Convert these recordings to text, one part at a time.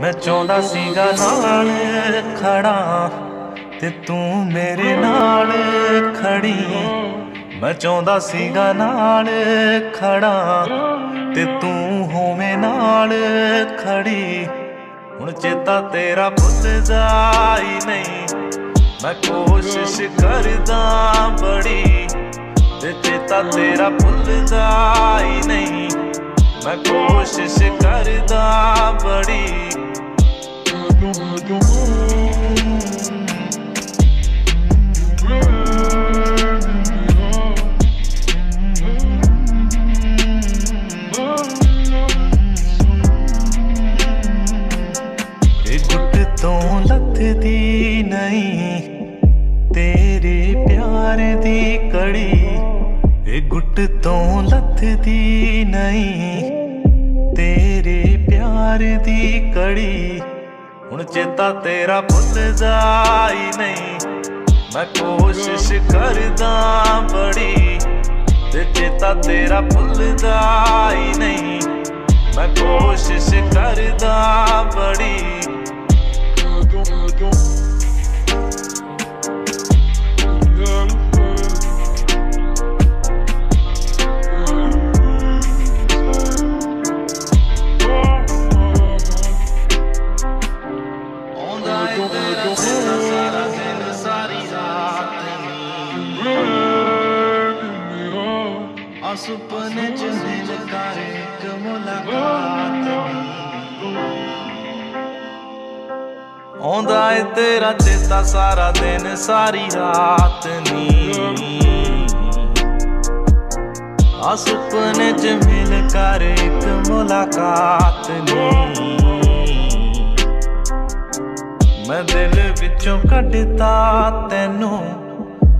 ਮੈਂ ਚਾਹੁੰਦਾ ਸੀਗਾ ਨਾਲ ਖੜਾ ਤੇ ਤੂੰ ਮੇਰੇ ਨਾਲ ਖੜੀ। ਮੈਂ ਚਾਹੁੰਦਾ ਸੀਗਾ ਨਾਲ ਖੜਾ ਤੇ ਤੂੰ ਹੋਵੇਂ ਨਾਲ ਖੜੀ। ਹੁਣ ਚੇਤਾ ਤੇਰਾ ਭੁੱਲਦਾ ਹੀ ਨਹੀਂ। ਮੈਂ ਕੋਸ਼ਿਸ਼ ਕਰਦਾ ਬੜੀ ਤੇ ਚੇਤਾ ਤੇਰਾ ਭੁੱਲਦਾ ਹੀ ਨਹੀਂ। ਮੈਂ ਕੋਸ਼ਿਸ਼ ਕਰਦਾ ਬੜੀ ਤੋਂ ਲੱਥਦੀ ਨਹੀਂ, ਤੇਰੇ ਪਿਆਰ ਦੀ ਕੜੀ। ਇਹ ਗੁੱਟ ਤੋਂ ਲੱਥਦੀ ਨਹੀਂ, ਤੇਰੇ ਪਿਆਰ ਦੀ ਕੜੀ। ਹੁਣ ਚੇਤਾ ਤੇਰਾ ਭੁੱਲਦਾ ਹੀ ਨਹੀਂ। ਮੈਂ ਕੋਸ਼ਿਸ਼ ਕਰਦਾ ਬੜੀ, ਤੇ ਚੇਤਾ ਤੇਰਾ ਭੁੱਲਦਾ ਹੀ ਨਹੀਂ। ਮੈਂ ਕੋਸ਼ਿਸ਼ ਕਰਦਾ ਬੜੀ। ਸੁਪਨੇ ਚ ਦਿਲ ਕਰ ਇੱਕ ਮੁਲਾਕਾਤ ਆਉਂਦਾ ਏ ਤੇਰਾ ਚੇਤਾ ਸਾਰਾ ਦਿਨ, ਸਾਰੀ ਰਾਤ ਨੀ। ਆ ਸੁਪਨੇ ਚ ਮਿਲ ਕਰ ਇੱਕ ਮੁਲਾਕਾਤ ਨੀ। ਮੈਂ ਦਿਲ ਵਿੱਚੋਂ ਕੱਢਤਾ ਤੈਨੂੰ।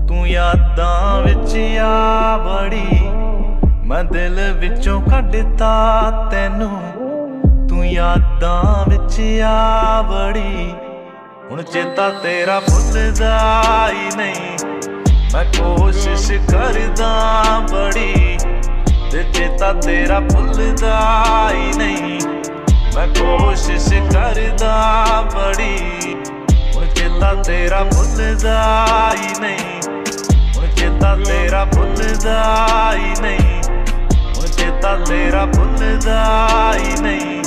ਤੂੰ ਯਾਦਾਂ ਵਿੱਚ ਆ ਬੜੀ ਮੈਂ ਦਿਲ ਵਿੱਚੋਂ ਕੱਢਤਾ ਤੈਨੂੰ। ਤੂੰ ਯਾਦਾਂ ਵਿੱਚ ਆ ਬੜੀ ਹੁਣ ਚੇਤਾ ਤੇਰਾ ਭੁੱਲਦਾ ਹੀ ਨਹੀਂ। ਮੈਂ ਕੋਸ਼ਿਸ਼ ਕਰਦਾ ਬੜੀ ਤੇ ਚੇਤਾ ਤੇਰਾ ਭੁੱਲਦਾ ਹੀ ਨਹੀਂ। ਮੈਂ ਕੋਸ਼ਿਸ਼ ਕਰਦਾ ਬੜੀ। ਹੁਣ ਚੇਤਾ ਤੇਰਾ ਭੁੱਲਦਾ ਹੀ ਨਹੀਂ। ਹੁਣ ਚੇਤਾ ਤੇਰਾ ਭੁੱਲਦਾ ਹੀ ਨਹੀਂ। ਹੁਣ ਚੇਤਾ ਤੇਰਾ ਭੁੱਲਦਾ ਹੀ ਨਹੀਂ।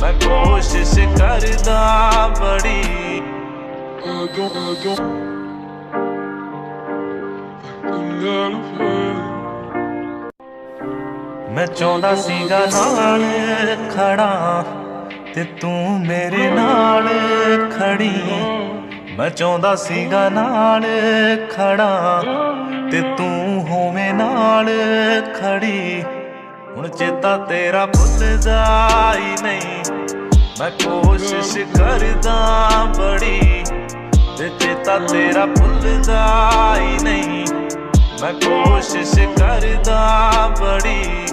ਮੈਂ ਕੋਸ਼ਿਸ਼ ਕਰਦਾ ਬੜੀ। ਮੈਂ ਚਾਹੁੰਦਾ ਸੀਗਾ ਨਾਲ ਖੜਾ ਤੇ ਤੂੰ ਮੇਰੇ ਨਾਲ ਖੜੀ। ਮੈਂ ਚਾਹੁੰਦਾ ਸੀਗਾ ਨਾਲ ਖੜਾ ਤੇ ਤੂੰ ਹੋਵੇਂ ਨਾਲ ਖੜੀ। ਹੁਣ ਚੇਤਾ ਤੇਰਾ ਭੁੱਲਦਾ ਹੀ ਨਹੀਂ। ਮੈਂ ਕੋਸ਼ਿਸ਼ ਕਰਦਾ ਬੜੀ ਤੇ ਚੇਤਾ ਤੇਰਾ ਭੁੱਲਦਾ ਹੀ ਨਹੀਂ। ਮੈਂ ਕੋਸ਼ਿਸ਼ ਕਰਦਾ ਬੜੀ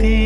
दी